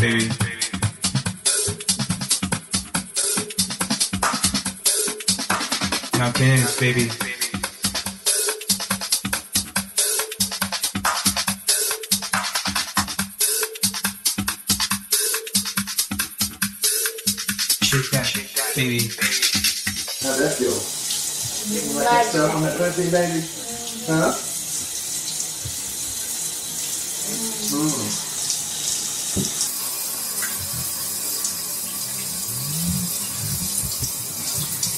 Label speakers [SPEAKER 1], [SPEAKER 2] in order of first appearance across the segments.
[SPEAKER 1] baby. Now dance, baby. Shake that, baby.
[SPEAKER 2] How that feel? Like yourself on that pussy, baby? Huh? Mm.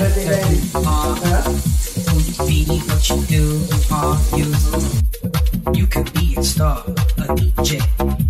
[SPEAKER 3] What you do, are you? You could be a star, a DJ.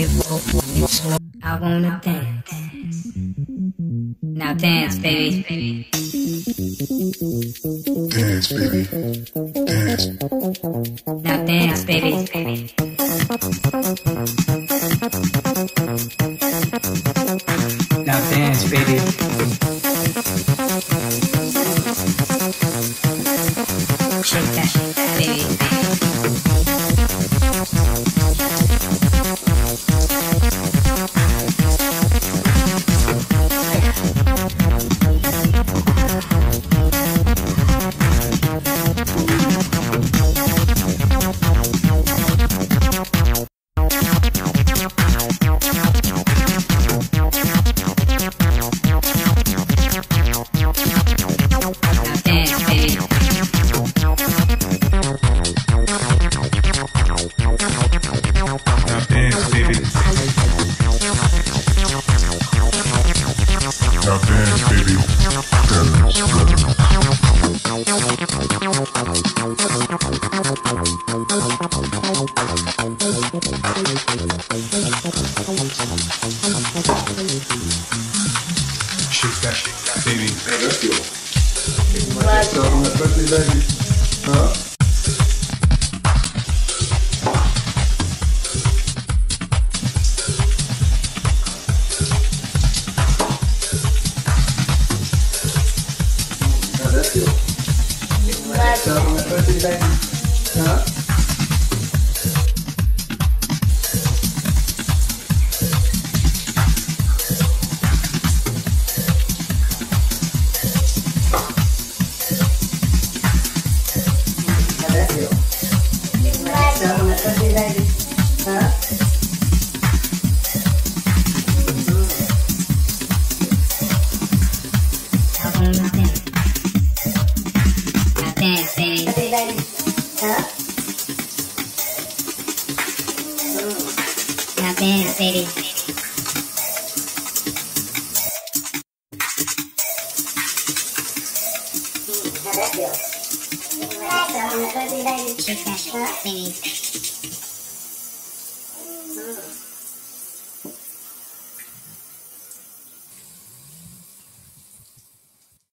[SPEAKER 1] get low. I
[SPEAKER 3] wanna dance. Now dance, baby.
[SPEAKER 4] Dance, baby. Dance.
[SPEAKER 3] Now dance, baby.
[SPEAKER 1] baby.
[SPEAKER 3] Now dance, baby.
[SPEAKER 1] Now baby. Shake baby.
[SPEAKER 2] Baby. Huh? Huh?
[SPEAKER 3] Dance, baby.
[SPEAKER 5] How that feel? Relax on the pussy, baby.
[SPEAKER 6] Shake that thingy.